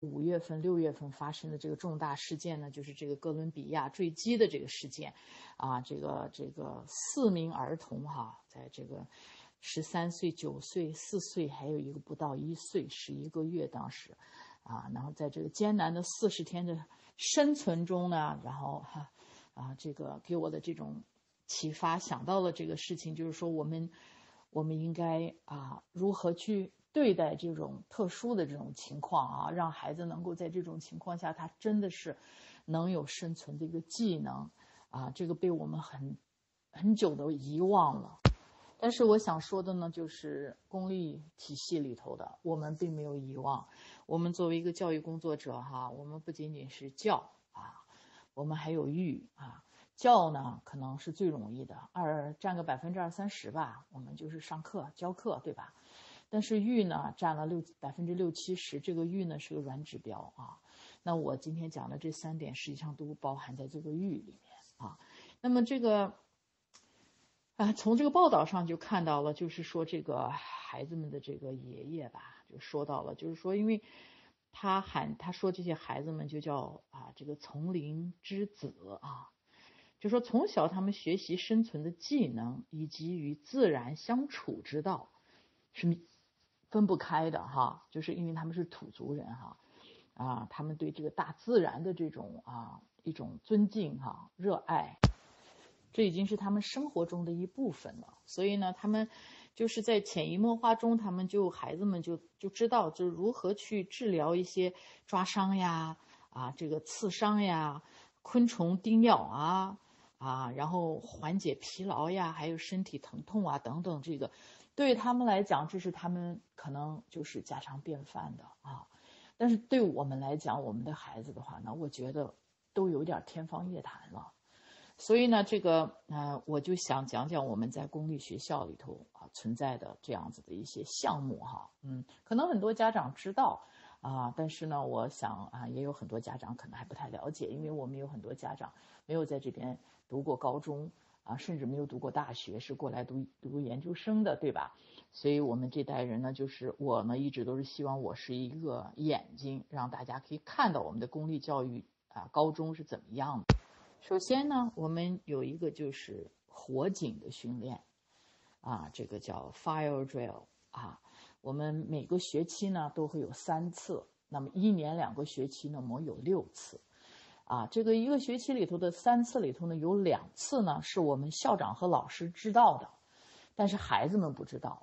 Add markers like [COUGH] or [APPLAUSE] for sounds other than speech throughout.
五月份、六月份发生的这个重大事件呢，就是这个哥伦比亚坠机的这个事件，啊，这个这个四名儿童哈，在这个十三岁、九岁、四岁，还有一个不到一岁，十一个月，当时，啊，然后在这个艰难的四十天的生存中呢，然后哈，啊，这个给我的这种启发，想到了这个事情，就是说我们我们应该啊，如何去。对待这种特殊的这种情况啊，让孩子能够在这种情况下，他真的是能有生存的一个技能啊，这个被我们很很久都遗忘了。但是我想说的呢，就是公立体系里头的，我们并没有遗忘。我们作为一个教育工作者哈，我们不仅仅是教啊，我们还有育啊。教呢可能是最容易的，二占个百分之二三十吧，我们就是上课教课，对吧？但是玉呢占了六百分之六七十，这个玉呢是个软指标啊。那我今天讲的这三点实际上都包含在这个玉里面啊。那么这个啊，从这个报道上就看到了，就是说这个孩子们的这个爷爷吧，就说到了，就是说，因为他喊他说这些孩子们就叫啊这个丛林之子啊，就说从小他们学习生存的技能以及与自然相处之道是。分不开的哈，就是因为他们是土族人哈，啊，他们对这个大自然的这种啊一种尊敬哈热爱，这已经是他们生活中的一部分了。所以呢，他们就是在潜移默化中，他们就孩子们就就知道就如何去治疗一些抓伤呀啊这个刺伤呀、昆虫叮咬啊啊，然后缓解疲劳呀，还有身体疼痛啊等等这个。对于他们来讲，这是他们可能就是家常便饭的啊。但是对我们来讲，我们的孩子的话呢，我觉得都有点天方夜谭了。所以呢，这个呃，我就想讲讲我们在公立学校里头啊存在的这样子的一些项目哈。嗯，可能很多家长知道啊，但是呢，我想啊，也有很多家长可能还不太了解，因为我们有很多家长没有在这边读过高中。啊，甚至没有读过大学，是过来读读研究生的，对吧？所以，我们这代人呢，就是我呢，一直都是希望我是一个眼睛，让大家可以看到我们的公立教育啊，高中是怎么样的。首先呢，我们有一个就是火警的训练，啊，这个叫 fire drill 啊，我们每个学期呢都会有三次，那么一年两个学期呢，我们有六次。啊，这个一个学期里头的三次里头呢，有两次呢是我们校长和老师知道的，但是孩子们不知道。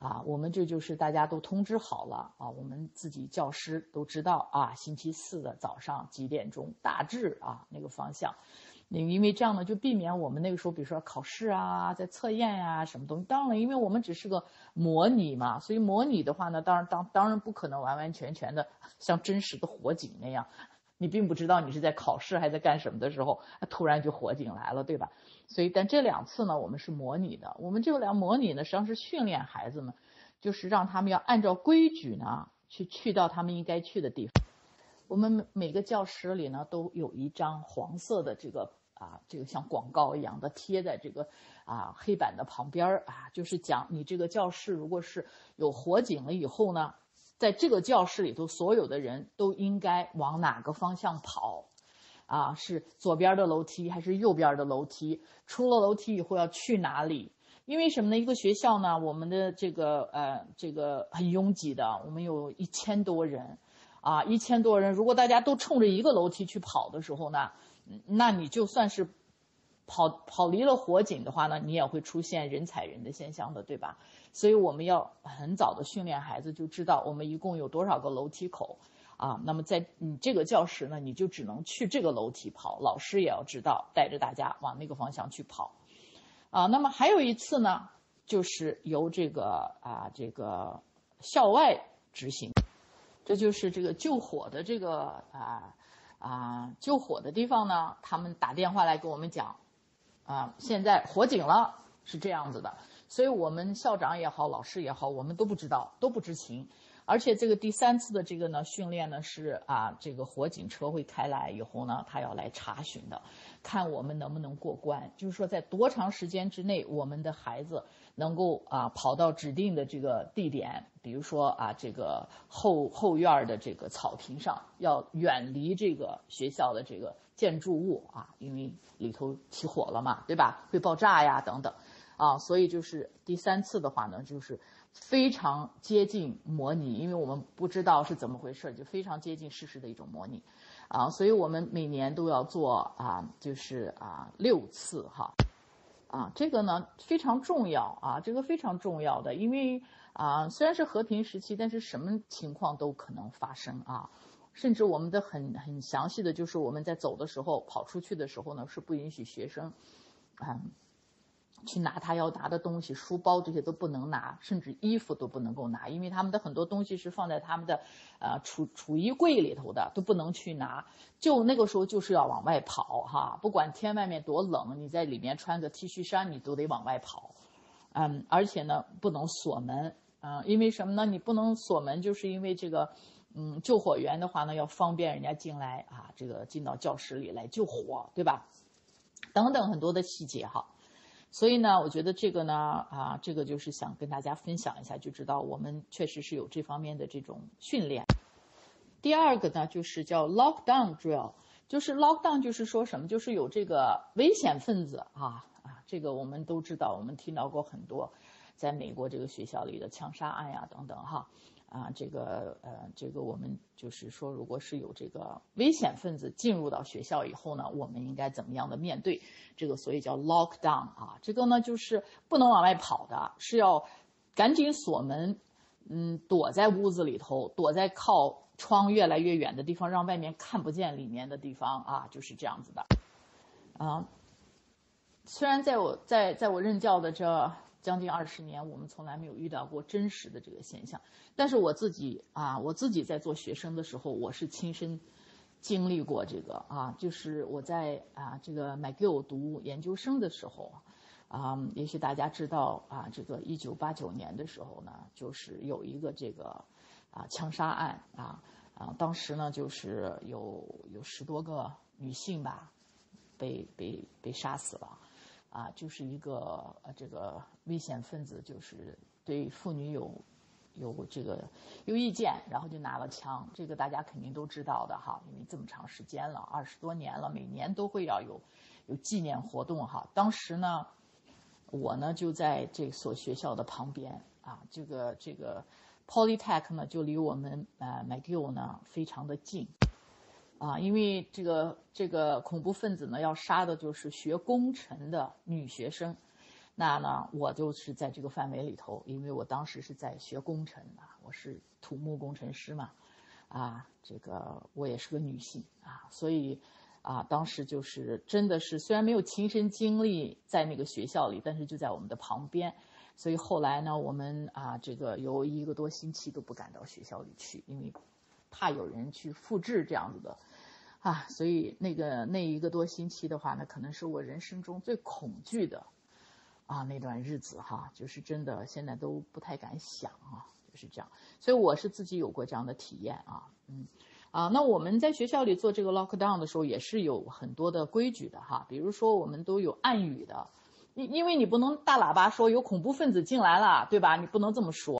啊，我们这就是大家都通知好了啊，我们自己教师都知道啊，星期四的早上几点钟，大致啊那个方向。因为这样呢，就避免我们那个时候，比如说考试啊，在测验呀什么东西。当然了，因为我们只是个模拟嘛，所以模拟的话呢，当然当当然不可能完完全全的 [LAUGHS] 像真实的火警那样。你并不知道你是在考试还是在干什么的时候，突然就火警来了，对吧？所以，但这两次呢，我们是模拟的。我们这两模拟呢，实际上是训练孩子们，就是让他们要按照规矩呢，去去到他们应该去的地方。我们每个教室里呢，都有一张黄色的这个啊，这个像广告一样的贴在这个啊黑板的旁边儿啊，就是讲你这个教室如果是有火警了以后呢。在这个教室里头，所有的人都应该往哪个方向跑？啊，是左边的楼梯还是右边的楼梯？出了楼梯以后要去哪里？因为什么呢？一个学校呢，我们的这个呃，这个很拥挤的，我们有一千多人，啊，一千多人，如果大家都冲着一个楼梯去跑的时候呢，那你就算是。跑跑离了火警的话呢，你也会出现人踩人的现象的，对吧？所以我们要很早的训练孩子，就知道我们一共有多少个楼梯口啊。那么在你这个教室呢，你就只能去这个楼梯跑。老师也要知道，带着大家往那个方向去跑啊。那么还有一次呢，就是由这个啊这个校外执行，这就是这个救火的这个啊啊救火的地方呢，他们打电话来跟我们讲。啊，现在火警了，是这样子的，所以我们校长也好，老师也好，我们都不知道，都不知情。而且这个第三次的这个呢训练呢是啊，这个火警车会开来以后呢，他要来查询的，看我们能不能过关，就是说在多长时间之内，我们的孩子能够啊跑到指定的这个地点，比如说啊这个后后院的这个草坪上，要远离这个学校的这个建筑物啊，因为里头起火了嘛，对吧？会爆炸呀等等，啊，所以就是第三次的话呢，就是非常接近模拟，因为我们不知道是怎么回事，就非常接近事实的一种模拟，啊，所以我们每年都要做啊，就是啊六次哈。啊，这个呢非常重要啊，这个非常重要的，因为啊虽然是和平时期，但是什么情况都可能发生啊，甚至我们的很很详细的就是我们在走的时候跑出去的时候呢是不允许学生，啊。去拿他要拿的东西，书包这些都不能拿，甚至衣服都不能够拿，因为他们的很多东西是放在他们的，呃储储衣柜里头的，都不能去拿。就那个时候就是要往外跑哈，不管天外面多冷，你在里面穿个 T 恤衫，你都得往外跑。嗯，而且呢不能锁门，嗯，因为什么呢？你不能锁门，就是因为这个，嗯，救火员的话呢要方便人家进来啊，这个进到教室里来救火，对吧？等等很多的细节哈。所以呢，我觉得这个呢，啊，这个就是想跟大家分享一下，就知道我们确实是有这方面的这种训练。第二个呢，就是叫 lockdown drill，就是 lockdown 就是说什么，就是有这个危险分子啊啊，这个我们都知道，我们听到过很多，在美国这个学校里的枪杀案呀等等哈。啊，这个呃，这个我们就是说，如果是有这个危险分子进入到学校以后呢，我们应该怎么样的面对这个？所以叫 lockdown 啊，这个呢就是不能往外跑的，是要赶紧锁门，嗯，躲在屋子里头，躲在靠窗越来越远的地方，让外面看不见里面的地方啊，就是这样子的。啊，虽然在我在在我任教的这。将近二十年，我们从来没有遇到过真实的这个现象。但是我自己啊，我自己在做学生的时候，我是亲身经历过这个啊。就是我在啊这个 McGill 读研究生的时候，啊，也许大家知道啊，这个一九八九年的时候呢，就是有一个这个啊枪杀案啊啊，当时呢就是有有十多个女性吧，被被被杀死了。啊，就是一个呃，这个危险分子，就是对妇女有有这个有意见，然后就拿了枪。这个大家肯定都知道的哈，因为这么长时间了，二十多年了，每年都会要有有纪念活动哈。当时呢，我呢就在这所学校的旁边啊，这个这个 Polytech 呢就离我们呃 McGill 呢非常的近。啊，因为这个这个恐怖分子呢，要杀的就是学工程的女学生，那呢，我就是在这个范围里头，因为我当时是在学工程啊，我是土木工程师嘛，啊，这个我也是个女性啊，所以啊，当时就是真的是虽然没有亲身经历在那个学校里，但是就在我们的旁边，所以后来呢，我们啊，这个有一个多星期都不敢到学校里去，因为。怕有人去复制这样子的，啊，所以那个那一个多星期的话呢，可能是我人生中最恐惧的，啊，那段日子哈，就是真的现在都不太敢想啊，就是这样。所以我是自己有过这样的体验啊，嗯，啊，那我们在学校里做这个 lockdown 的时候，也是有很多的规矩的哈，比如说我们都有暗语的，因因为你不能大喇叭说有恐怖分子进来了，对吧？你不能这么说。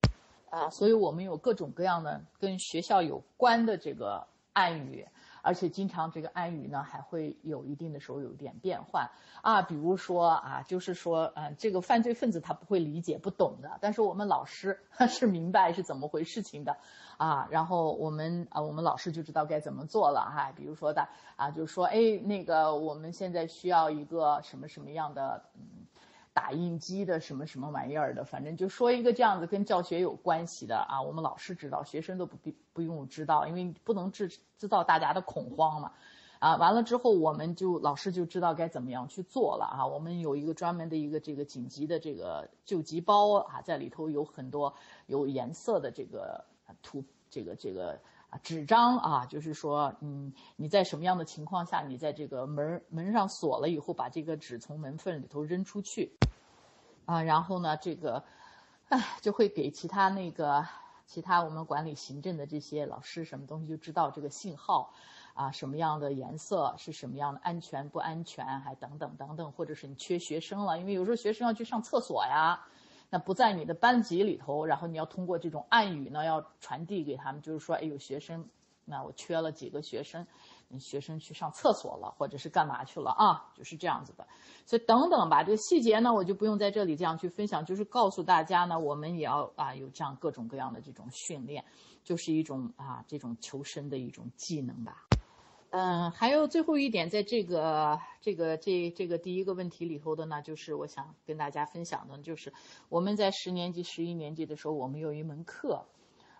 啊，所以我们有各种各样的跟学校有关的这个暗语，而且经常这个暗语呢还会有一定的时候有点变换啊，比如说啊，就是说，嗯，这个犯罪分子他不会理解不懂的，但是我们老师 [LAUGHS] 是明白是怎么回事情的，啊，然后我们啊，我们老师就知道该怎么做了哈，比如说的啊，就是说，哎，那个我们现在需要一个什么什么样的嗯。打印机的什么什么玩意儿的，反正就说一个这样子跟教学有关系的啊，我们老师知道，学生都不必不用知道，因为不能制制造大家的恐慌嘛，啊，完了之后我们就老师就知道该怎么样去做了啊，我们有一个专门的一个这个紧急的这个救急包啊，在里头有很多有颜色的这个图，这个这个。纸张啊，就是说，嗯，你在什么样的情况下，你在这个门门上锁了以后，把这个纸从门缝里头扔出去，啊，然后呢，这个，哎，就会给其他那个其他我们管理行政的这些老师什么东西就知道这个信号，啊，什么样的颜色是什么样的安全不安全，还等等等等，或者是你缺学生了，因为有时候学生要去上厕所呀。那不在你的班级里头，然后你要通过这种暗语呢，要传递给他们，就是说，哎，有学生，那我缺了几个学生，你学生去上厕所了，或者是干嘛去了啊？就是这样子的。所以等等吧，这个细节呢，我就不用在这里这样去分享，就是告诉大家呢，我们也要啊有这样各种各样的这种训练，就是一种啊这种求生的一种技能吧。嗯，还有最后一点，在这个这个这这个第一个问题里头的呢，就是我想跟大家分享的，就是我们在十年级、十一年级的时候，我们有一门课，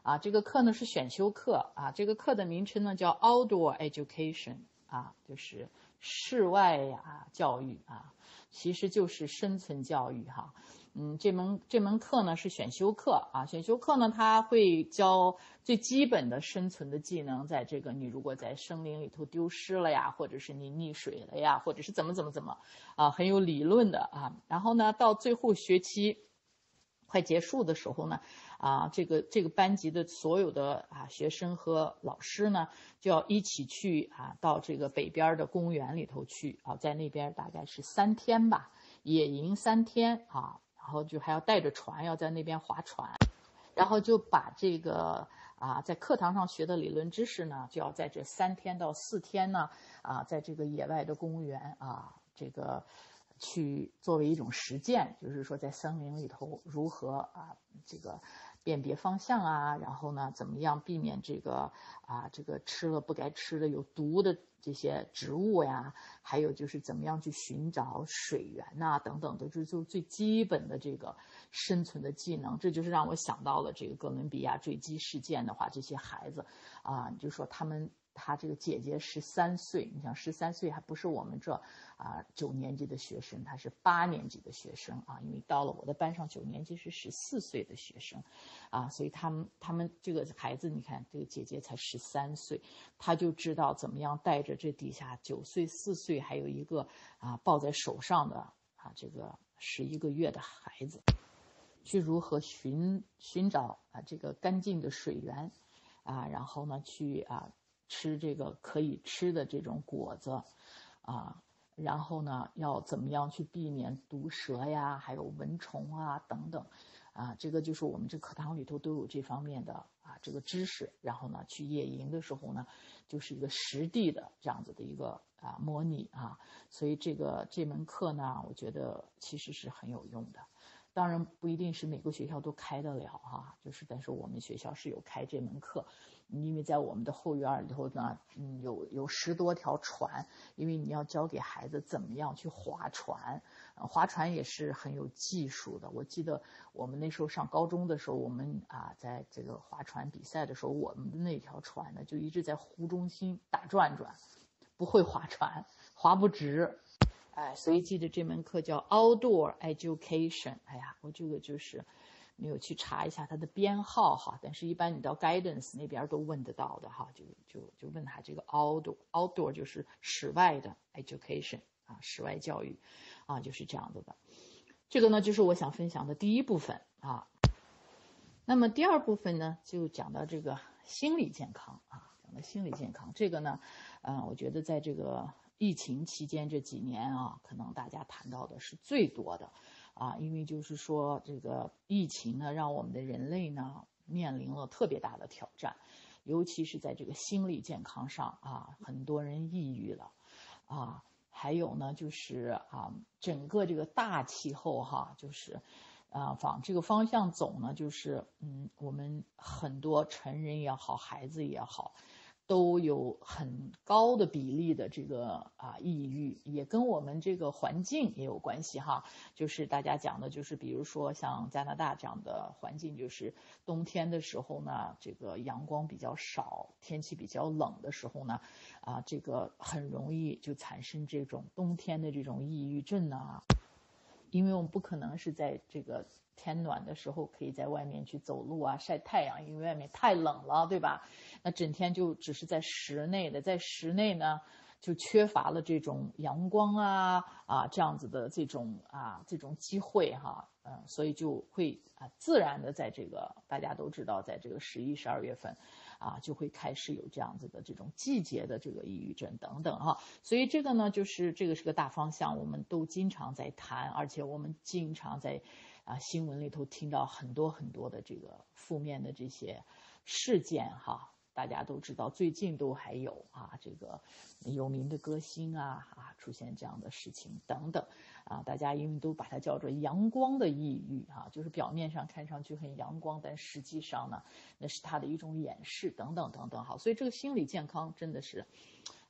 啊，这个课呢是选修课啊，这个课的名称呢叫 Outdoor Education 啊，就是室外啊教育啊，其实就是生存教育哈。嗯，这门这门课呢是选修课啊，选修课呢它会教最基本的生存的技能，在这个你如果在森林里头丢失了呀，或者是你溺水了呀，或者是怎么怎么怎么，啊，很有理论的啊。然后呢，到最后学期快结束的时候呢，啊，这个这个班级的所有的啊学生和老师呢，就要一起去啊到这个北边的公园里头去啊，在那边大概是三天吧，野营三天啊。然后就还要带着船，要在那边划船，然后就把这个啊，在课堂上学的理论知识呢，就要在这三天到四天呢，啊，在这个野外的公园啊，这个去作为一种实践，就是说在森林里头如何啊，这个辨别方向啊，然后呢，怎么样避免这个啊，这个吃了不该吃的有毒的。这些植物呀，还有就是怎么样去寻找水源呐，等等的，就就最基本的这个生存的技能。这就是让我想到了这个哥伦比亚坠机事件的话，这些孩子啊，就说他们。他这个姐姐十三岁，你想十三岁还不是我们这啊九年级的学生，他是八年级的学生啊，因为到了我的班上九年级是十四岁的学生，啊，所以他们他们这个孩子，你看这个姐姐才十三岁，他就知道怎么样带着这底下九岁四岁还有一个啊抱在手上的啊这个十一个月的孩子，去如何寻寻找啊这个干净的水源，啊，然后呢去啊。吃这个可以吃的这种果子，啊，然后呢，要怎么样去避免毒蛇呀，还有蚊虫啊等等，啊，这个就是我们这课堂里头都有这方面的啊这个知识。然后呢，去野营的时候呢，就是一个实地的这样子的一个啊模拟啊，所以这个这门课呢，我觉得其实是很有用的。当然不一定是每个学校都开得了哈，就是但是我们学校是有开这门课。因为在我们的后院里头呢，嗯，有有十多条船，因为你要教给孩子怎么样去划船，划船也是很有技术的。我记得我们那时候上高中的时候，我们啊，在这个划船比赛的时候，我们的那条船呢，就一直在湖中心打转转，不会划船，划不直，哎，所以记得这门课叫 Outdoor Education。哎呀，我这个就是。没有去查一下它的编号哈，但是一般你到 guidance 那边都问得到的哈，就就就问他这个 outdoor outdoor 就是室外的 education 啊，室外教育啊，就是这样子的。这个呢就是我想分享的第一部分啊。那么第二部分呢就讲到这个心理健康啊，讲到心理健康这个呢，嗯，我觉得在这个疫情期间这几年啊，可能大家谈到的是最多的。啊，因为就是说，这个疫情呢，让我们的人类呢面临了特别大的挑战，尤其是在这个心理健康上啊，很多人抑郁了，啊，还有呢，就是啊，整个这个大气候哈，就是啊，往这个方向走呢，就是嗯，我们很多成人也好，孩子也好。都有很高的比例的这个啊抑郁，也跟我们这个环境也有关系哈。就是大家讲的，就是比如说像加拿大这样的环境，就是冬天的时候呢，这个阳光比较少，天气比较冷的时候呢，啊，这个很容易就产生这种冬天的这种抑郁症呢。因为我们不可能是在这个天暖的时候可以在外面去走路啊、晒太阳，因为外面太冷了，对吧？那整天就只是在室内的，在室内呢，就缺乏了这种阳光啊啊这样子的这种啊这种机会哈，嗯，所以就会啊自然的在这个大家都知道，在这个十一、十二月份，啊就会开始有这样子的这种季节的这个抑郁症等等哈，所以这个呢就是这个是个大方向，我们都经常在谈，而且我们经常在。啊新闻里头听到很多很多的这个负面的这些事件哈。大家都知道，最近都还有啊，这个有名的歌星啊啊出现这样的事情等等啊，大家因为都把它叫做阳光的抑郁啊，就是表面上看上去很阳光，但实际上呢，那是他的一种掩饰等等等等。好，所以这个心理健康真的是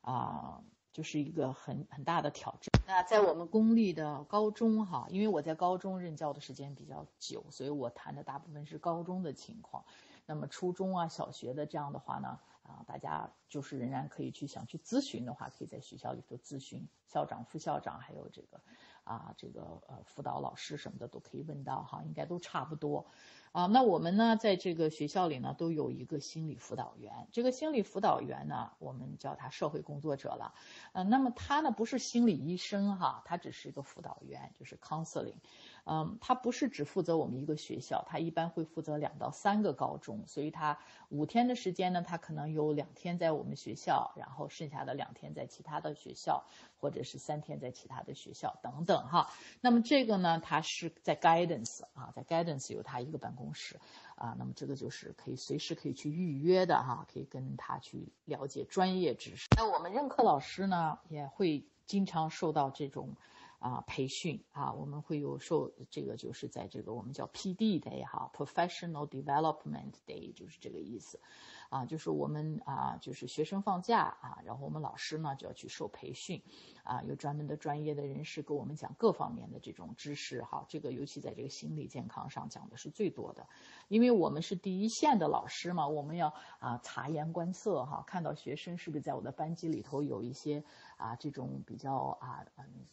啊，就是一个很很大的挑战。那在我们公立的高中哈，因为我在高中任教的时间比较久，所以我谈的大部分是高中的情况。那么初中啊、小学的这样的话呢，啊，大家就是仍然可以去想去咨询的话，可以在学校里头咨询校长、副校长，还有这个，啊，这个呃辅导老师什么的都可以问到哈，应该都差不多，啊，那我们呢在这个学校里呢都有一个心理辅导员，这个心理辅导员呢我们叫他社会工作者了，呃，那么他呢不是心理医生哈，他只是一个辅导员，就是 counseling。嗯，他不是只负责我们一个学校，他一般会负责两到三个高中，所以他五天的时间呢，他可能有两天在我们学校，然后剩下的两天在其他的学校，或者是三天在其他的学校等等哈。那么这个呢，他是在 guidance 啊，在 guidance 有他一个办公室啊，那么这个就是可以随时可以去预约的哈，可以跟他去了解专业知识。那我们任课老师呢，也会经常受到这种。啊，培训啊，我们会有受这个，就是在这个我们叫 P.D. Day 哈，Professional Development Day，就是这个意思，啊，就是我们啊，就是学生放假啊，然后我们老师呢就要去受培训，啊，有专门的专业的人士给我们讲各方面的这种知识哈，这个尤其在这个心理健康上讲的是最多的，因为我们是第一线的老师嘛，我们要啊察言观色哈，看到学生是不是在我的班级里头有一些啊这种比较啊嗯。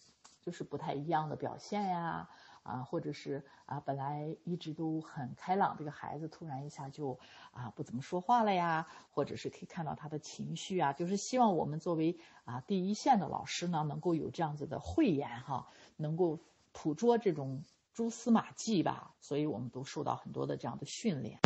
就是不太一样的表现呀，啊，或者是啊，本来一直都很开朗这个孩子，突然一下就啊不怎么说话了呀，或者是可以看到他的情绪啊，就是希望我们作为啊第一线的老师呢，能够有这样子的慧眼哈，能够捕捉这种蛛丝马迹吧，所以我们都受到很多的这样的训练。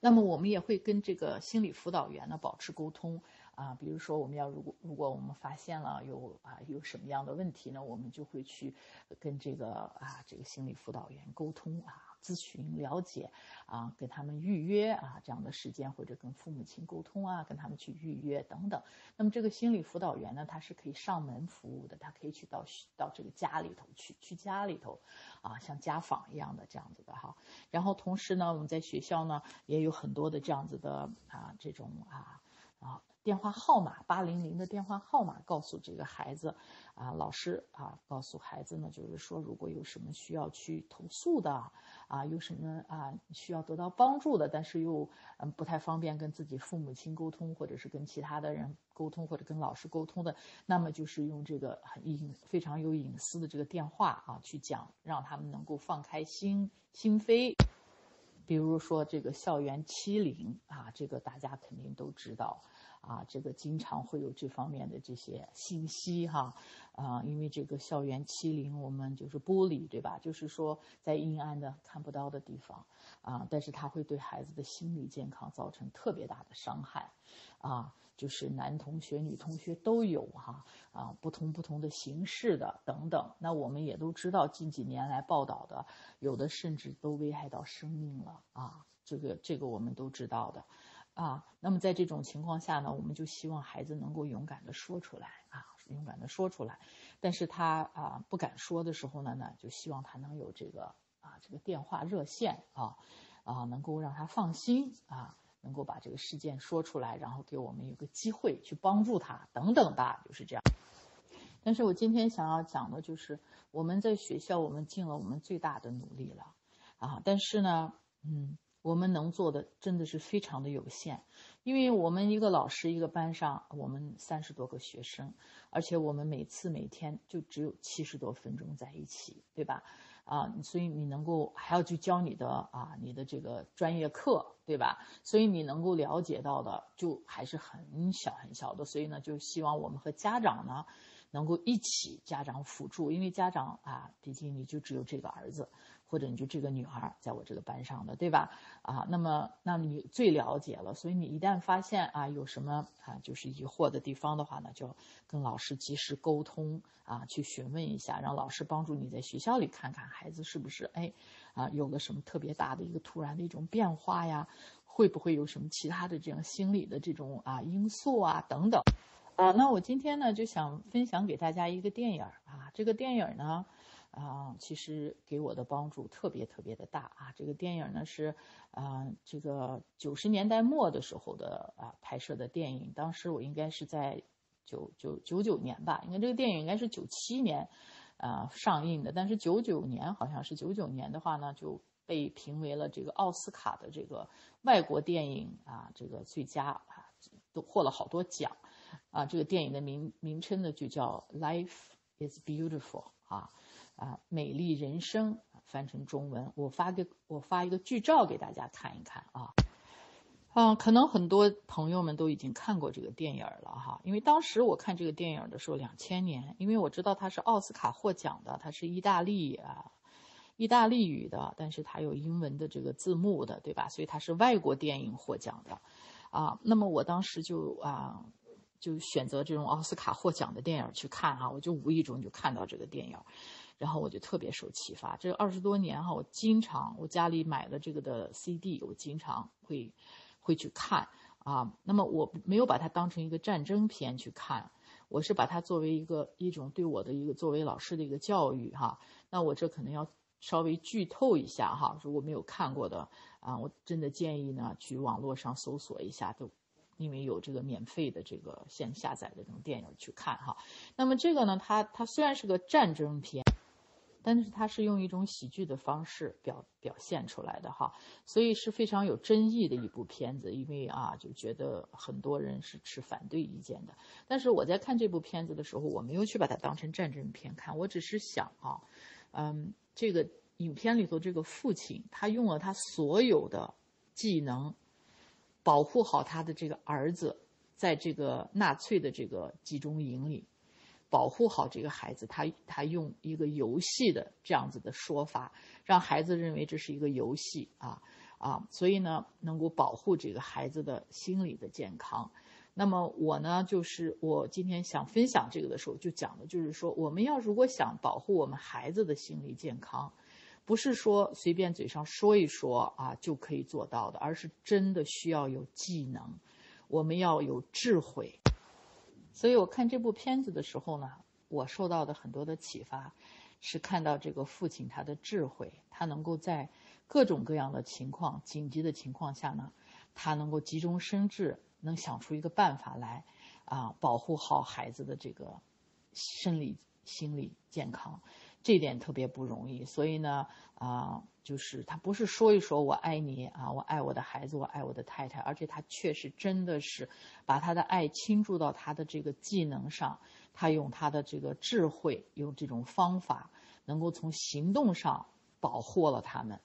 那么我们也会跟这个心理辅导员呢保持沟通。啊，比如说我们要如果如果我们发现了有啊有什么样的问题呢，我们就会去跟这个啊这个心理辅导员沟通啊咨询了解啊跟他们预约啊这样的时间或者跟父母亲沟通啊跟他们去预约等等。那么这个心理辅导员呢，他是可以上门服务的，他可以去到到这个家里头去去家里头啊像家访一样的这样子的哈。然后同时呢，我们在学校呢也有很多的这样子的啊这种啊啊。电话号码八零零的电话号码，告诉这个孩子，啊，老师啊，告诉孩子呢，就是说，如果有什么需要去投诉的，啊，有什么啊需要得到帮助的，但是又嗯不太方便跟自己父母亲沟通，或者是跟其他的人沟通，或者跟老师沟通的，那么就是用这个很隐非常有隐私的这个电话啊去讲，让他们能够放开心心扉。比如说这个校园欺凌啊，这个大家肯定都知道。啊，这个经常会有这方面的这些信息哈，啊，因为这个校园欺凌，我们就是玻璃，对吧？就是说在阴暗的看不到的地方，啊，但是它会对孩子的心理健康造成特别大的伤害，啊，就是男同学、女同学都有哈，啊，不同不同的形式的等等。那我们也都知道，近几年来报道的，有的甚至都危害到生命了啊，这个这个我们都知道的。啊，那么在这种情况下呢，我们就希望孩子能够勇敢的说出来啊，勇敢的说出来。但是他啊不敢说的时候呢，呢就希望他能有这个啊这个电话热线啊，啊能够让他放心啊，能够把这个事件说出来，然后给我们有个机会去帮助他等等的，就是这样。但是我今天想要讲的就是我们在学校我们尽了我们最大的努力了啊，但是呢，嗯。我们能做的真的是非常的有限，因为我们一个老师一个班上，我们三十多个学生，而且我们每次每天就只有七十多分钟在一起，对吧？啊，所以你能够还要去教你的啊，你的这个专业课，对吧？所以你能够了解到的就还是很小很小的，所以呢，就希望我们和家长呢，能够一起家长辅助，因为家长啊，毕竟你就只有这个儿子。或者你就这个女孩在我这个班上的，对吧？啊，那么那么你最了解了，所以你一旦发现啊有什么啊就是疑惑的地方的话呢，就跟老师及时沟通啊，去询问一下，让老师帮助你在学校里看看孩子是不是哎啊有了什么特别大的一个突然的一种变化呀，会不会有什么其他的这样心理的这种啊因素啊等等。啊，那我今天呢就想分享给大家一个电影啊，这个电影呢。啊，其实给我的帮助特别特别的大啊！这个电影呢是，啊，这个九十年代末的时候的啊拍摄的电影。当时我应该是在九九九九年吧，应该这个电影应该是九七年，啊上映的。但是九九年好像是九九年的话呢，就被评为了这个奥斯卡的这个外国电影啊这个最佳啊，都获了好多奖啊。这个电影的名名称呢就叫《Life Is Beautiful》啊。啊，美丽人生翻成中文，我发个我发一个剧照给大家看一看啊。嗯，可能很多朋友们都已经看过这个电影了哈，因为当时我看这个电影的时候，两千年，因为我知道它是奥斯卡获奖的，它是意大利啊，意大利语的，但是它有英文的这个字幕的，对吧？所以它是外国电影获奖的，啊，那么我当时就啊，就选择这种奥斯卡获奖的电影去看哈，我就无意中就看到这个电影。然后我就特别受启发。这二十多年哈，我经常我家里买了这个的 CD，我经常会会去看啊。那么我没有把它当成一个战争片去看，我是把它作为一个一种对我的一个作为老师的一个教育哈。那我这可能要稍微剧透一下哈，如果没有看过的啊，我真的建议呢去网络上搜索一下，都因为有这个免费的这个现下载的这种电影去看哈。那么这个呢，它它虽然是个战争片。但是它是用一种喜剧的方式表表现出来的哈，所以是非常有争议的一部片子，因为啊就觉得很多人是持反对意见的。但是我在看这部片子的时候，我没有去把它当成战争片看，我只是想啊，嗯，这个影片里头这个父亲他用了他所有的技能，保护好他的这个儿子，在这个纳粹的这个集中营里。保护好这个孩子，他他用一个游戏的这样子的说法，让孩子认为这是一个游戏啊啊，所以呢，能够保护这个孩子的心理的健康。那么我呢，就是我今天想分享这个的时候，就讲的就是说，我们要如果想保护我们孩子的心理健康，不是说随便嘴上说一说啊就可以做到的，而是真的需要有技能，我们要有智慧。所以我看这部片子的时候呢，我受到的很多的启发，是看到这个父亲他的智慧，他能够在各种各样的情况、紧急的情况下呢，他能够急中生智，能想出一个办法来，啊，保护好孩子的这个生理、心理健康。这点特别不容易，所以呢，啊，就是他不是说一说我爱你啊，我爱我的孩子，我爱我的太太，而且他确实真的是把他的爱倾注到他的这个技能上，他用他的这个智慧，用这种方法，能够从行动上保护了他们。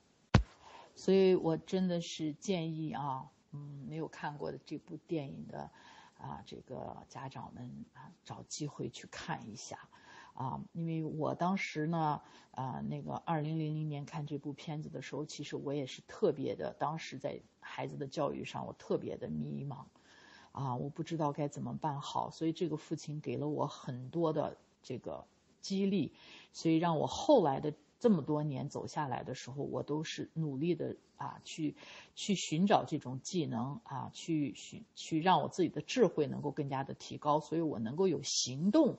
所以我真的是建议啊，嗯，没有看过的这部电影的啊，这个家长们啊，找机会去看一下。啊，因为我当时呢，啊，那个二零零零年看这部片子的时候，其实我也是特别的，当时在孩子的教育上，我特别的迷茫，啊，我不知道该怎么办好，所以这个父亲给了我很多的这个激励，所以让我后来的这么多年走下来的时候，我都是努力的啊，去去寻找这种技能啊，去寻去让我自己的智慧能够更加的提高，所以我能够有行动。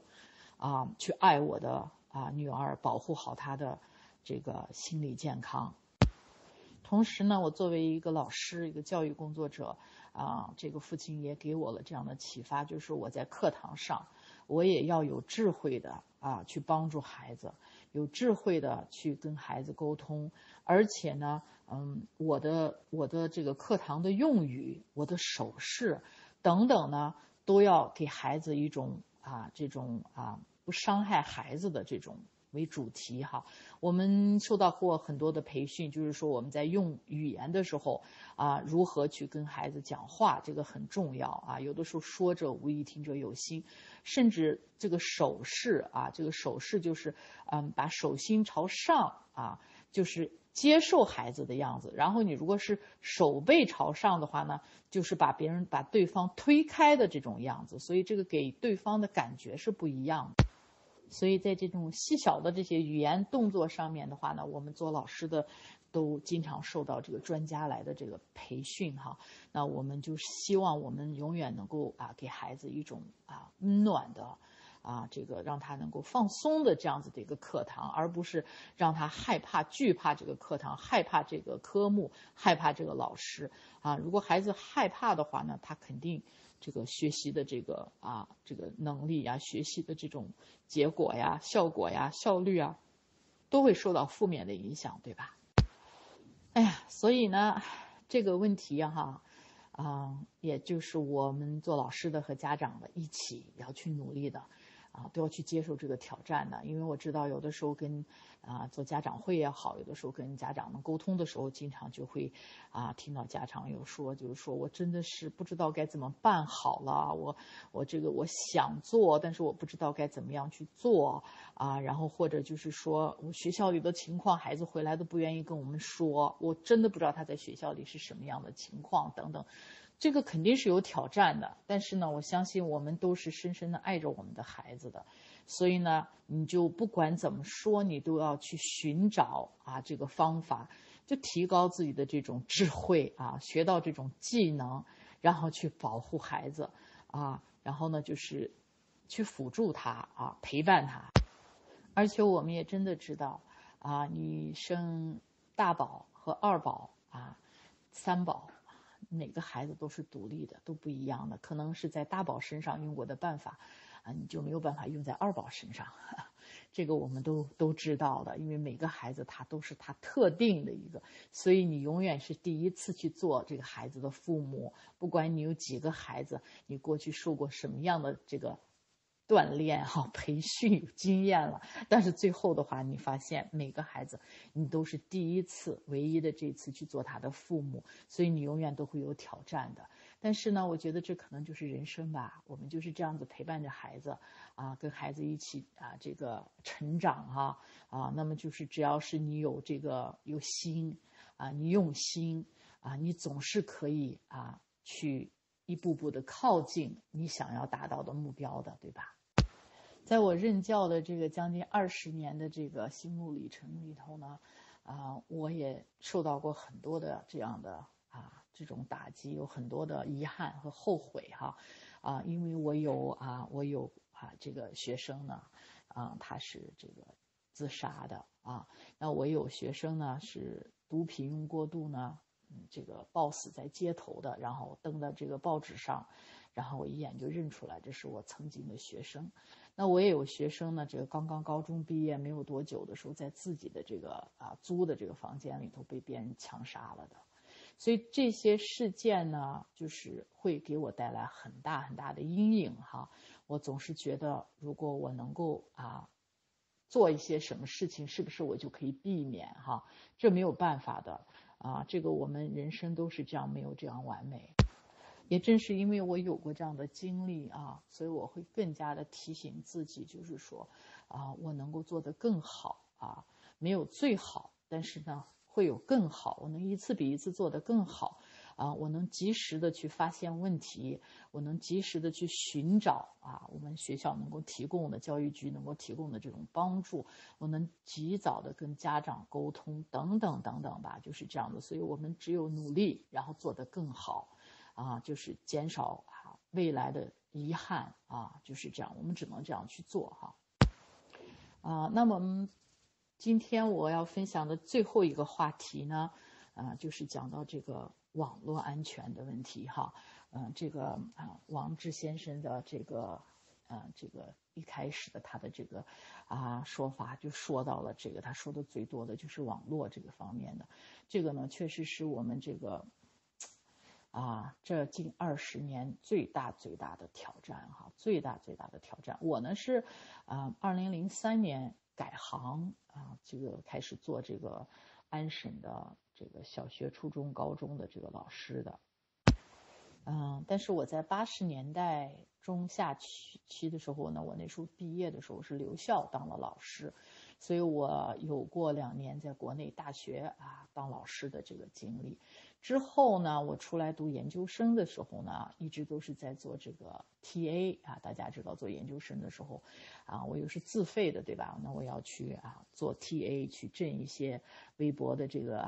啊，去爱我的啊女儿，保护好她的这个心理健康。同时呢，我作为一个老师，一个教育工作者，啊，这个父亲也给我了这样的启发，就是我在课堂上，我也要有智慧的啊，去帮助孩子，有智慧的去跟孩子沟通，而且呢，嗯，我的我的这个课堂的用语，我的手势等等呢，都要给孩子一种啊这种啊。不伤害孩子的这种为主题哈，我们受到过很多的培训，就是说我们在用语言的时候啊，如何去跟孩子讲话，这个很重要啊。有的时候说者无意，听者有心，甚至这个手势啊，这个手势就是嗯，把手心朝上啊，就是接受孩子的样子，然后你如果是手背朝上的话呢，就是把别人把对方推开的这种样子，所以这个给对方的感觉是不一样的。所以在这种细小的这些语言动作上面的话呢，我们做老师的都经常受到这个专家来的这个培训哈。那我们就希望我们永远能够啊给孩子一种啊温暖的。啊，这个让他能够放松的这样子的一个课堂，而不是让他害怕、惧怕这个课堂，害怕这个科目，害怕这个老师。啊，如果孩子害怕的话呢，他肯定这个学习的这个啊这个能力呀，学习的这种结果呀、效果呀、效率啊，都会受到负面的影响，对吧？哎呀，所以呢，这个问题哈，啊，也就是我们做老师的和家长的一起要去努力的。啊，都要去接受这个挑战的，因为我知道有的时候跟啊做家长会也好，有的时候跟家长们沟通的时候，经常就会啊听到家长有说，就是说我真的是不知道该怎么办好了，我我这个我想做，但是我不知道该怎么样去做啊，然后或者就是说我学校里的情况，孩子回来都不愿意跟我们说，我真的不知道他在学校里是什么样的情况等等。这个肯定是有挑战的，但是呢，我相信我们都是深深的爱着我们的孩子的，所以呢，你就不管怎么说，你都要去寻找啊这个方法，就提高自己的这种智慧啊，学到这种技能，然后去保护孩子啊，然后呢就是去辅助他啊，陪伴他，而且我们也真的知道啊，你生大宝和二宝啊，三宝。每个孩子都是独立的，都不一样的。可能是在大宝身上用过的办法，啊，你就没有办法用在二宝身上。[LAUGHS] 这个我们都都知道的，因为每个孩子他都是他特定的一个，所以你永远是第一次去做这个孩子的父母。不管你有几个孩子，你过去受过什么样的这个。锻炼哈，[LAUGHS] 培训有经验了，但是最后的话，你发现每个孩子，你都是第一次、唯一的这次去做他的父母，所以你永远都会有挑战的。但是呢，我觉得这可能就是人生吧，我们就是这样子陪伴着孩子，啊，跟孩子一起啊，这个成长哈，啊，那么就是只要是你有这个有心，啊，你用心，啊，你总是可以啊，去一步步的靠近你想要达到的目标的，对吧？在我任教的这个将近二十年的这个心路历程里头呢，啊，我也受到过很多的这样的啊这种打击，有很多的遗憾和后悔哈，啊，因为我有啊我有啊这个学生呢，啊他是这个自杀的啊，那我有学生呢是毒品用过度呢，嗯这个暴死在街头的，然后登到这个报纸上，然后我一眼就认出来这是我曾经的学生。那我也有学生呢，这个刚刚高中毕业没有多久的时候，在自己的这个啊租的这个房间里头被别人枪杀了的，所以这些事件呢，就是会给我带来很大很大的阴影哈。我总是觉得，如果我能够啊做一些什么事情，是不是我就可以避免哈？这没有办法的啊，这个我们人生都是这样，没有这样完美。也正是因为我有过这样的经历啊，所以我会更加的提醒自己，就是说，啊，我能够做得更好啊，没有最好，但是呢，会有更好，我能一次比一次做得更好，啊，我能及时的去发现问题，我能及时的去寻找啊，我们学校能够提供的教育局能够提供的这种帮助，我能及早的跟家长沟通，等等等等吧，就是这样的，所以我们只有努力，然后做得更好。啊，就是减少啊未来的遗憾啊，就是这样，我们只能这样去做哈。啊，那么今天我要分享的最后一个话题呢，啊，就是讲到这个网络安全的问题哈。嗯，这个啊，王志先生的这个，呃，这个一开始的他的这个啊说法，就说到了这个，他说的最多的就是网络这个方面的。这个呢，确实是我们这个。啊，这近二十年最大最大的挑战哈，最大最大的挑战。我呢是，啊，二零零三年改行啊，这个开始做这个安省的这个小学、初中、高中的这个老师的。嗯，但是我在八十年代中下期期的时候呢，我那时候毕业的时候是留校当了老师，所以我有过两年在国内大学啊当老师的这个经历。之后呢，我出来读研究生的时候呢，一直都是在做这个 TA 啊。大家知道做研究生的时候，啊，我又是自费的，对吧？那我要去啊做 TA，去挣一些微薄的这个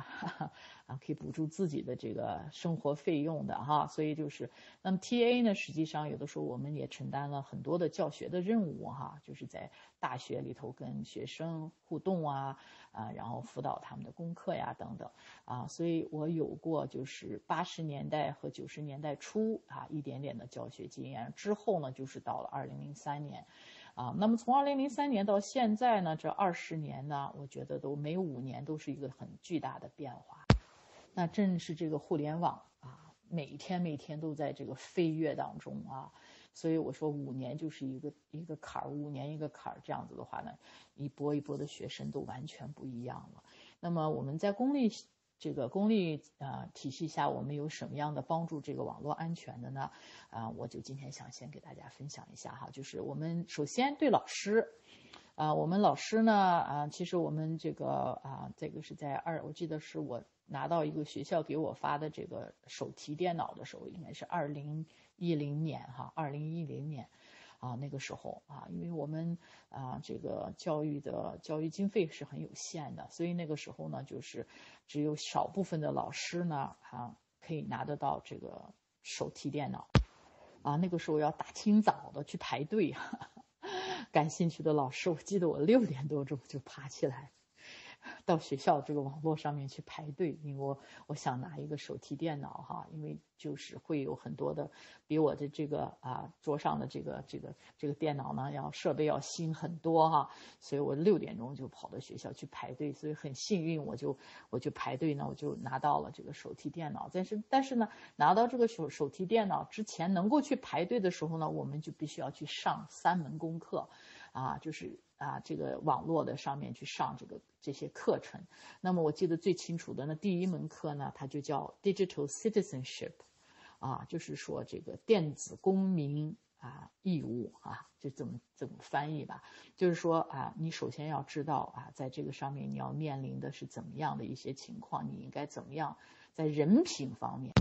啊，可以补助自己的这个生活费用的哈。所以就是，那么 TA 呢，实际上有的时候我们也承担了很多的教学的任务哈，就是在大学里头跟学生互动啊。啊，然后辅导他们的功课呀，等等，啊，所以我有过就是八十年代和九十年代初啊一点点的教学经验。之后呢，就是到了二零零三年，啊，那么从二零零三年到现在呢，这二十年呢，我觉得都每五年都是一个很巨大的变化。那正是这个互联网啊，每天每天都在这个飞跃当中啊。所以我说五年就是一个一个坎儿，五年一个坎儿，这样子的话呢，一波一波的学生都完全不一样了。那么我们在公立这个公立啊体系下，我们有什么样的帮助这个网络安全的呢？啊，我就今天想先给大家分享一下哈，就是我们首先对老师，啊，我们老师呢啊，其实我们这个啊，这个是在二，我记得是我拿到一个学校给我发的这个手提电脑的时候，应该是二零。一零年哈，二零一零年，啊那个时候啊，因为我们啊这个教育的教育经费是很有限的，所以那个时候呢，就是只有少部分的老师呢啊可以拿得到这个手提电脑，啊那个时候要大清早的去排队，[LAUGHS] 感兴趣的老师，我记得我六点多钟就爬起来。[LAUGHS] 到学校这个网络上面去排队，因为我我想拿一个手提电脑哈，因为就是会有很多的比我的这个啊桌上的这个这个这个电脑呢要设备要新很多哈，所以我六点钟就跑到学校去排队，所以很幸运我就我就排队呢我就拿到了这个手提电脑，但是但是呢拿到这个手手提电脑之前能够去排队的时候呢，我们就必须要去上三门功课。啊，就是啊，这个网络的上面去上这个这些课程。那么我记得最清楚的，那第一门课呢，它就叫 Digital Citizenship，啊，就是说这个电子公民啊义务啊，就这么这么翻译吧。就是说啊，你首先要知道啊，在这个上面你要面临的是怎么样的一些情况，你应该怎么样在人品方面。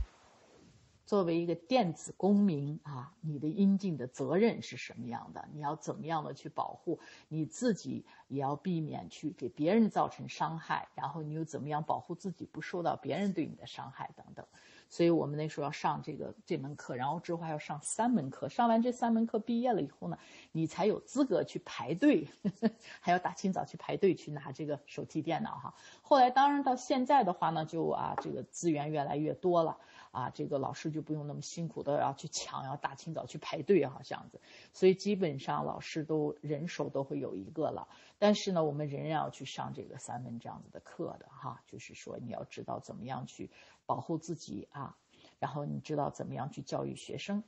作为一个电子公民啊，你的应尽的责任是什么样的？你要怎么样的去保护你自己，也要避免去给别人造成伤害，然后你又怎么样保护自己不受到别人对你的伤害等等。所以我们那时候要上这个这门课，然后之后还要上三门课。上完这三门课毕业了以后呢，你才有资格去排队，[LAUGHS] 还要大清早去排队去拿这个手提电脑哈。后来当然到现在的话呢，就啊这个资源越来越多了。啊，这个老师就不用那么辛苦的要去抢，要大清早去排队啊，这样子。所以基本上老师都人手都会有一个了。但是呢，我们仍然要去上这个三门这样子的课的哈，就是说你要知道怎么样去保护自己啊，然后你知道怎么样去教育学生。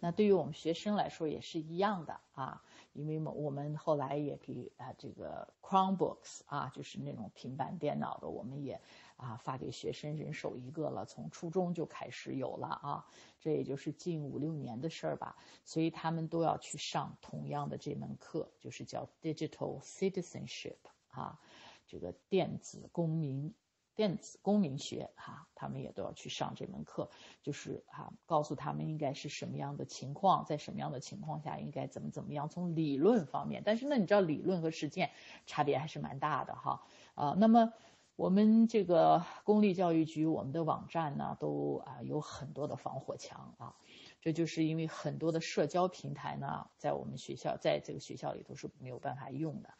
那对于我们学生来说也是一样的啊，因为我们后来也给啊这个 Chromebooks 啊，就是那种平板电脑的，我们也。啊，发给学生人手一个了，从初中就开始有了啊，这也就是近五六年的事儿吧。所以他们都要去上同样的这门课，就是叫 Digital Citizenship 啊，这个电子公民、电子公民学哈，他们也都要去上这门课，就是啊，告诉他们应该是什么样的情况，在什么样的情况下应该怎么怎么样，从理论方面。但是呢，你知道理论和实践差别还是蛮大的哈啊，那么。我们这个公立教育局，我们的网站呢，都啊有很多的防火墙啊，这就是因为很多的社交平台呢，在我们学校，在这个学校里头是没有办法用的，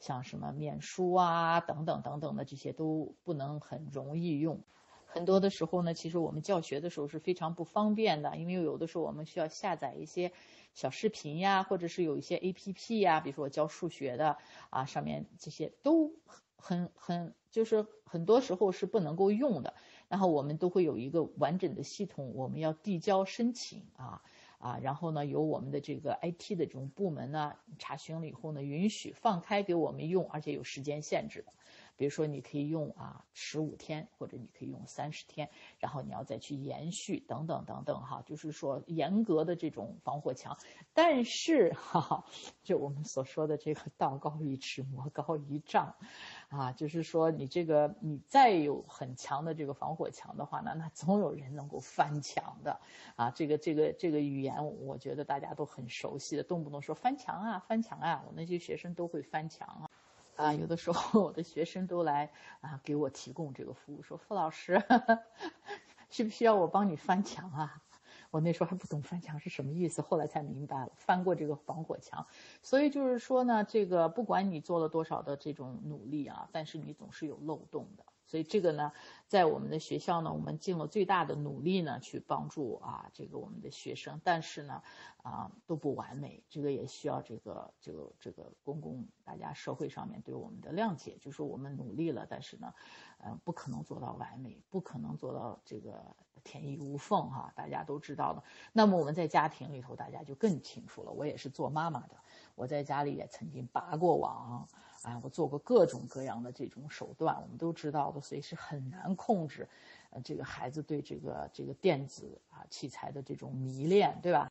像什么面书啊等等等等的这些都不能很容易用。很多的时候呢，其实我们教学的时候是非常不方便的，因为有的时候我们需要下载一些小视频呀，或者是有一些 A P P 呀，比如说我教数学的啊，上面这些都。很很就是很多时候是不能够用的，然后我们都会有一个完整的系统，我们要递交申请啊啊，然后呢由我们的这个 IT 的这种部门呢查询了以后呢，允许放开给我们用，而且有时间限制的。比如说你可以用啊十五天，或者你可以用三十天，然后你要再去延续等等等等哈，就是说严格的这种防火墙。但是哈，就我们所说的这个道高一尺，魔高一丈。啊，就是说你这个你再有很强的这个防火墙的话呢，那总有人能够翻墙的，啊，这个这个这个语言，我觉得大家都很熟悉的，动不动说翻墙啊，翻墙啊，我那些学生都会翻墙啊，啊，有的时候我的学生都来啊给我提供这个服务，说傅老师，[LAUGHS] 需不需要我帮你翻墙啊？我那时候还不懂翻墙是什么意思，后来才明白了，翻过这个防火墙。所以就是说呢，这个不管你做了多少的这种努力啊，但是你总是有漏洞的。所以这个呢，在我们的学校呢，我们尽了最大的努力呢，去帮助啊这个我们的学生，但是呢，啊都不完美，这个也需要这个这个这个公共大家社会上面对我们的谅解，就是我们努力了，但是呢，呃不可能做到完美，不可能做到这个天衣无缝哈，大家都知道的。那么我们在家庭里头，大家就更清楚了。我也是做妈妈的，我在家里也曾经拔过网。啊，我做过各种各样的这种手段，我们都知道的，所以是很难控制，呃，这个孩子对这个这个电子啊器材的这种迷恋，对吧？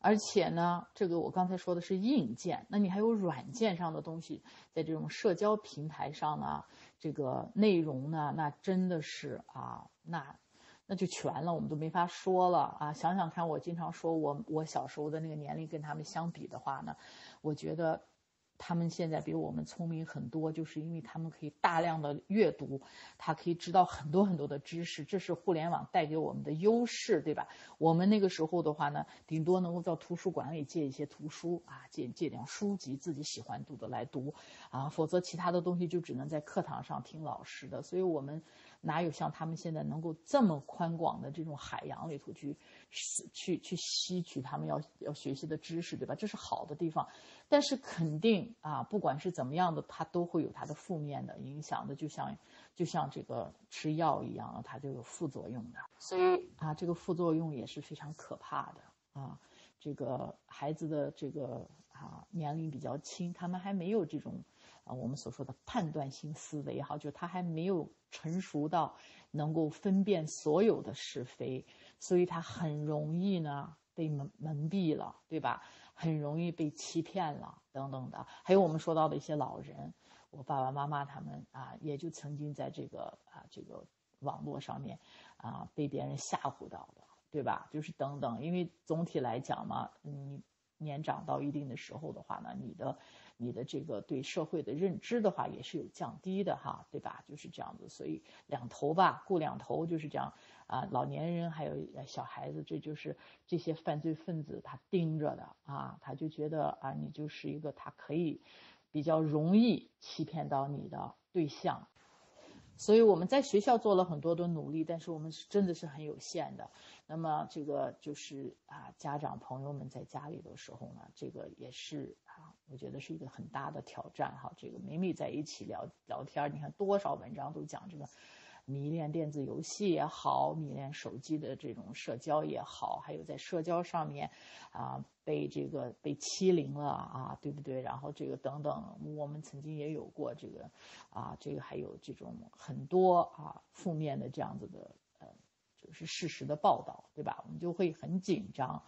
而且呢，这个我刚才说的是硬件，那你还有软件上的东西，在这种社交平台上呢，这个内容呢，那真的是啊，那那就全了，我们都没法说了啊！想想看，我经常说我我小时候的那个年龄跟他们相比的话呢，我觉得。他们现在比我们聪明很多，就是因为他们可以大量的阅读，他可以知道很多很多的知识，这是互联网带给我们的优势，对吧？我们那个时候的话呢，顶多能够到图书馆里借一些图书啊，借借点书籍，自己喜欢读的来读啊，否则其他的东西就只能在课堂上听老师的，所以我们。哪有像他们现在能够这么宽广的这种海洋里头去，去去吸取他们要要学习的知识，对吧？这是好的地方，但是肯定啊，不管是怎么样的，它都会有它的负面的影响的，就像就像这个吃药一样，它就有副作用的。所以啊，这个副作用也是非常可怕的啊。这个孩子的这个啊年龄比较轻，他们还没有这种。啊，我们所说的判断性思维也好，就他还没有成熟到能够分辨所有的是非，所以他很容易呢被蒙蒙蔽了，对吧？很容易被欺骗了，等等的。还有我们说到的一些老人，我爸爸妈妈他们啊，也就曾经在这个啊这个网络上面啊被别人吓唬到的，对吧？就是等等，因为总体来讲嘛，你年长到一定的时候的话呢，你的。你的这个对社会的认知的话，也是有降低的哈，对吧？就是这样子，所以两头吧，顾两头就是这样啊。老年人还有小孩子，这就是这些犯罪分子他盯着的啊，他就觉得啊，你就是一个他可以比较容易欺骗到你的对象。所以我们在学校做了很多的努力，但是我们是真的是很有限的。那么这个就是啊，家长朋友们在家里的时候呢，这个也是啊，我觉得是一个很大的挑战哈。这个每每在一起聊聊天，你看多少文章都讲这个迷恋电子游戏也好，迷恋手机的这种社交也好，还有在社交上面啊被这个被欺凌了啊，对不对？然后这个等等，我们曾经也有过这个啊，这个还有这种很多啊负面的这样子的。呃就是事实的报道，对吧？我们就会很紧张，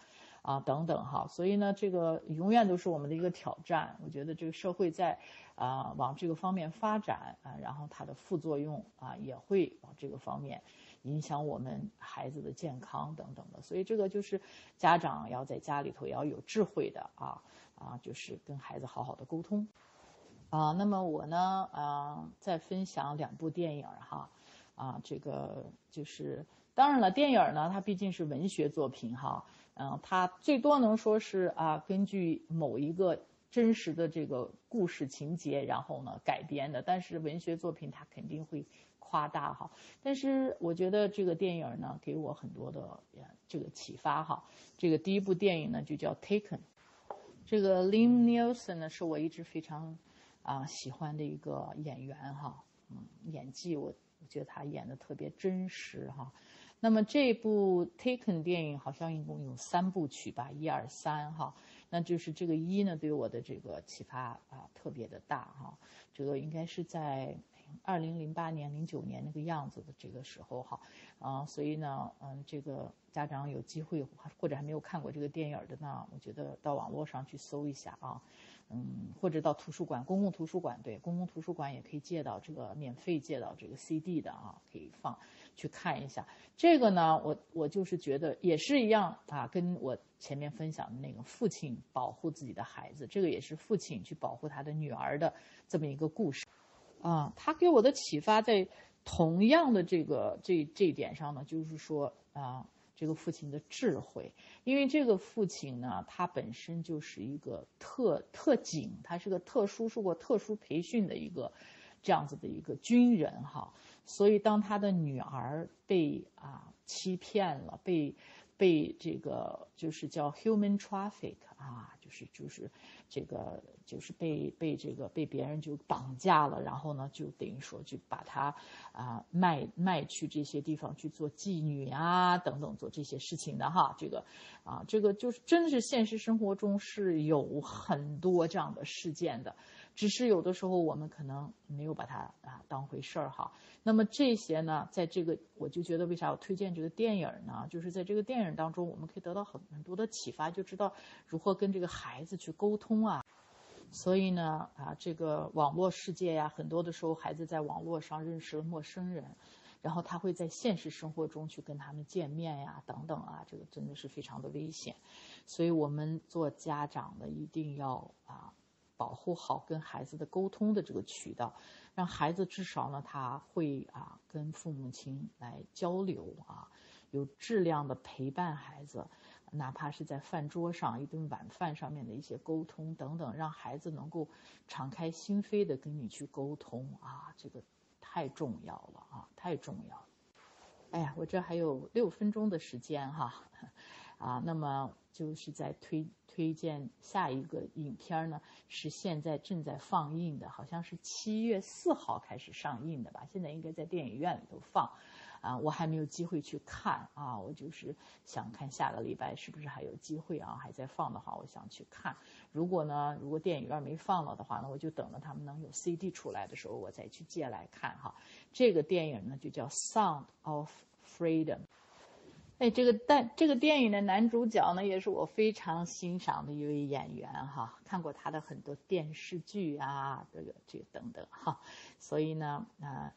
啊，等等哈。所以呢，这个永远都是我们的一个挑战。我觉得这个社会在啊往这个方面发展啊，然后它的副作用啊也会往这个方面影响我们孩子的健康等等的。所以这个就是家长要在家里头要有智慧的啊啊，就是跟孩子好好的沟通啊。那么我呢啊再分享两部电影哈啊，这个就是。当然了，电影呢，它毕竟是文学作品哈，嗯，它最多能说是啊，根据某一个真实的这个故事情节，然后呢改编的。但是文学作品它肯定会夸大哈。但是我觉得这个电影呢，给我很多的这个启发哈。这个第一部电影呢就叫《Taken》，这个 Lim Nielsen 呢是我一直非常啊喜欢的一个演员哈，嗯，演技我我觉得他演的特别真实哈。那么这部《Taken》电影好像一共有三部曲吧，一二三哈。那就是这个一呢，对我的这个启发啊特别的大哈。这个应该是在二零零八年、零九年那个样子的这个时候哈。啊，所以呢，嗯，这个家长有机会或者还没有看过这个电影的呢，我觉得到网络上去搜一下啊。嗯，或者到图书馆，公共图书馆对，公共图书馆也可以借到这个免费借到这个 CD 的啊，可以放去看一下。这个呢，我我就是觉得也是一样啊，跟我前面分享的那个父亲保护自己的孩子，这个也是父亲去保护他的女儿的这么一个故事啊。他给我的启发在同样的这个这这一点上呢，就是说啊。这个父亲的智慧，因为这个父亲呢，他本身就是一个特特警，他是个特殊受过特殊培训的一个这样子的一个军人哈，所以当他的女儿被啊欺骗了，被被这个就是叫 human traffic 啊，就是就是这个。就是被被这个被别人就绑架了，然后呢，就等于说就把他啊卖卖去这些地方去做妓女啊等等做这些事情的哈，这个啊这个就是真的是现实生活中是有很多这样的事件的，只是有的时候我们可能没有把它啊当回事儿哈。那么这些呢，在这个我就觉得为啥我推荐这个电影呢？就是在这个电影当中，我们可以得到很很多的启发，就知道如何跟这个孩子去沟通啊。所以呢，啊，这个网络世界呀，很多的时候孩子在网络上认识了陌生人，然后他会在现实生活中去跟他们见面呀，等等啊，这个真的是非常的危险。所以我们做家长的一定要啊，保护好跟孩子的沟通的这个渠道，让孩子至少呢，他会啊跟父母亲来交流啊，有质量的陪伴孩子。哪怕是在饭桌上一顿晚饭上面的一些沟通等等，让孩子能够敞开心扉的跟你去沟通啊，这个太重要了啊，太重要了。哎呀，我这还有六分钟的时间哈，啊，那么就是在推推荐下一个影片呢，是现在正在放映的，好像是七月四号开始上映的吧，现在应该在电影院里头放。啊，我还没有机会去看啊，我就是想看下个礼拜是不是还有机会啊，还在放的话，我想去看。如果呢，如果电影院没放了的话，那我就等着他们能有 CD 出来的时候，我再去借来看哈。这个电影呢就叫《Sound of Freedom》。哎，这个但这个电影的男主角呢，也是我非常欣赏的一位演员哈，看过他的很多电视剧啊，这个这个等等哈，所以呢，啊。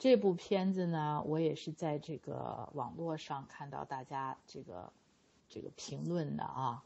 这部片子呢，我也是在这个网络上看到大家这个这个评论的啊，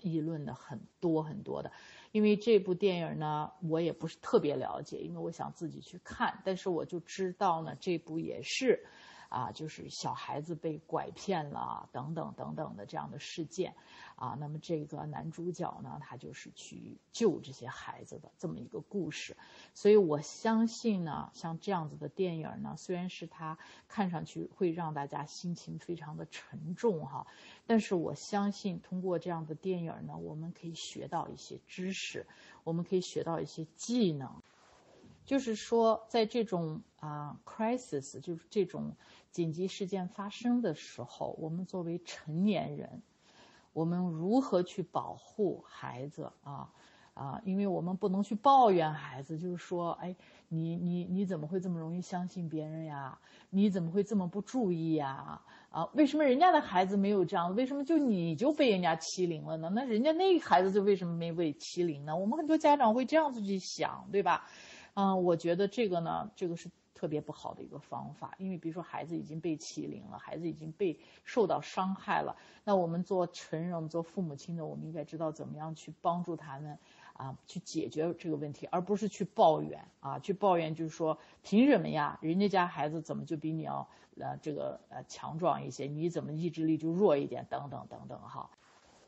议论的很多很多的。因为这部电影呢，我也不是特别了解，因为我想自己去看，但是我就知道呢，这部也是。啊，就是小孩子被拐骗了，等等等等的这样的事件，啊，那么这个男主角呢，他就是去救这些孩子的这么一个故事，所以我相信呢，像这样子的电影呢，虽然是他看上去会让大家心情非常的沉重哈，但是我相信通过这样的电影呢，我们可以学到一些知识，我们可以学到一些技能，就是说在这种啊 crisis，就是这种。紧急事件发生的时候，我们作为成年人，我们如何去保护孩子啊？啊，因为我们不能去抱怨孩子，就是说，哎，你你你怎么会这么容易相信别人呀？你怎么会这么不注意呀？啊，为什么人家的孩子没有这样？为什么就你就被人家欺凌了呢？那人家那孩子就为什么没被欺凌呢？我们很多家长会这样子去想，对吧？嗯，我觉得这个呢，这个是。特别不好的一个方法，因为比如说孩子已经被欺凌了，孩子已经被受到伤害了，那我们做成人，做父母亲的，我们应该知道怎么样去帮助他们，啊，去解决这个问题，而不是去抱怨啊，去抱怨就是说凭什么呀？人家家孩子怎么就比你要呃这个呃强壮一些？你怎么意志力就弱一点？等等等等哈。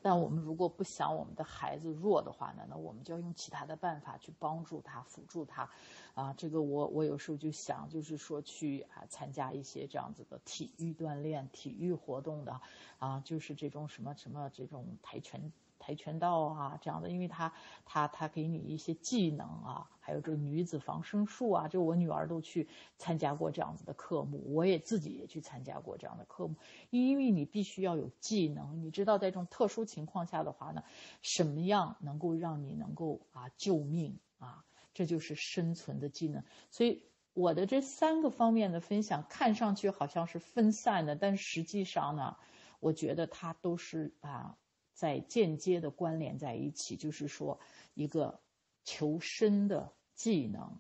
但我们如果不想我们的孩子弱的话呢，那我们就要用其他的办法去帮助他、辅助他，啊，这个我我有时候就想，就是说去啊参加一些这样子的体育锻炼、体育活动的，啊，就是这种什么什么这种跆拳。跆拳道啊这样的，因为他他他给你一些技能啊，还有这个女子防身术啊，就我女儿都去参加过这样子的科目，我也自己也去参加过这样的科目，因为你必须要有技能，你知道在这种特殊情况下的话呢，什么样能够让你能够啊救命啊，这就是生存的技能，所以。我的这三个方面的分享看上去好像是分散的，但实际上呢，我觉得它都是啊，在间接的关联在一起。就是说，一个求生的技能，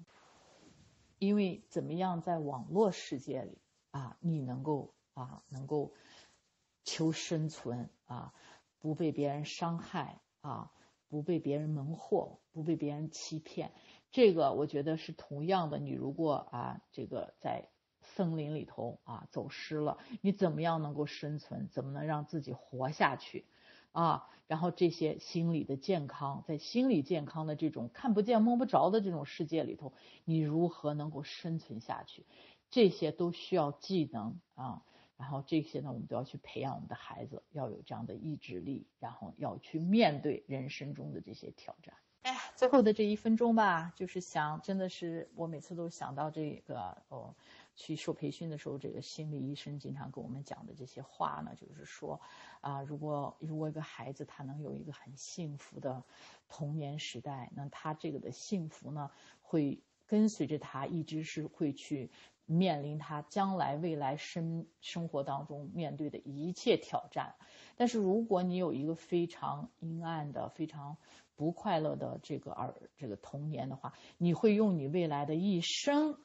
因为怎么样在网络世界里啊，你能够啊，能够求生存啊，不被别人伤害啊，不被别人蒙惑，不被别人欺骗。这个我觉得是同样的，你如果啊，这个在森林里头啊走失了，你怎么样能够生存？怎么能让自己活下去？啊，然后这些心理的健康，在心理健康的这种看不见摸不着的这种世界里头，你如何能够生存下去？这些都需要技能啊，然后这些呢，我们都要去培养我们的孩子，要有这样的意志力，然后要去面对人生中的这些挑战。哎，最后的这一分钟吧，就是想，真的是我每次都想到这个哦，去受培训的时候，这个心理医生经常跟我们讲的这些话呢，就是说，啊，如果如果一个孩子他能有一个很幸福的童年时代，那他这个的幸福呢，会跟随着他一直是会去面临他将来未来生生活当中面对的一切挑战。但是如果你有一个非常阴暗的、非常不快乐的这个儿这个童年的话，你会用你未来的一生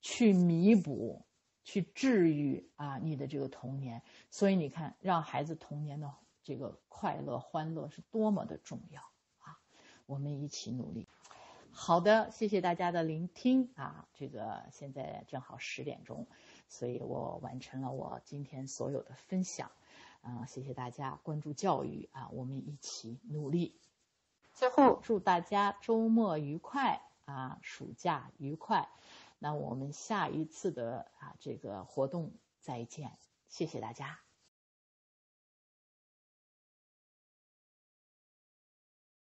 去弥补、去治愈啊你的这个童年。所以你看，让孩子童年的这个快乐、欢乐是多么的重要啊！我们一起努力。好的，谢谢大家的聆听啊！这个现在正好十点钟，所以我完成了我今天所有的分享。啊，谢谢大家关注教育啊，我们一起努力。最后，祝大家周末愉快啊，暑假愉快。那我们下一次的啊这个活动再见，谢谢大家。